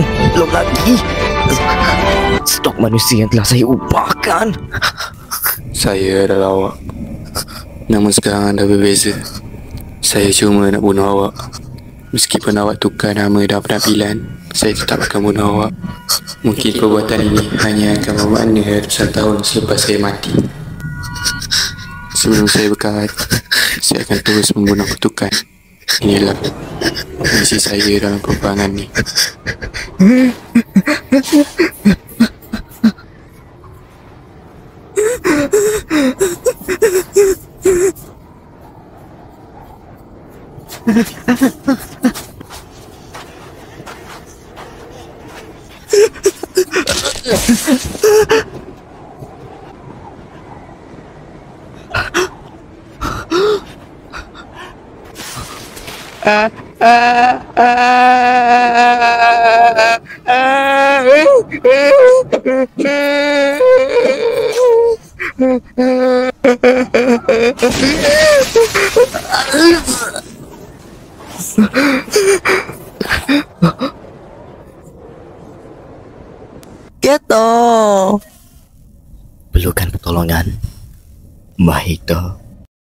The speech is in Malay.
belum lagi. Stok manusia yang telah saya ubahkan. Saya adalah awak. Namun sekarang anda berbeza. Saya cuma nak bunuh awak. Meskipun awak tukar nama dan penampilan, saya tetap akan bunuh awak. Mungkin perbuatan ini hanya akan bermakna ratusan tahun selepas saya mati. Sebelum saya berkarat, saya akan terus membunuh kutukan. Inilah misi saya dalam peperangan ni. Keto. Perlukan pertolongan. Mahito.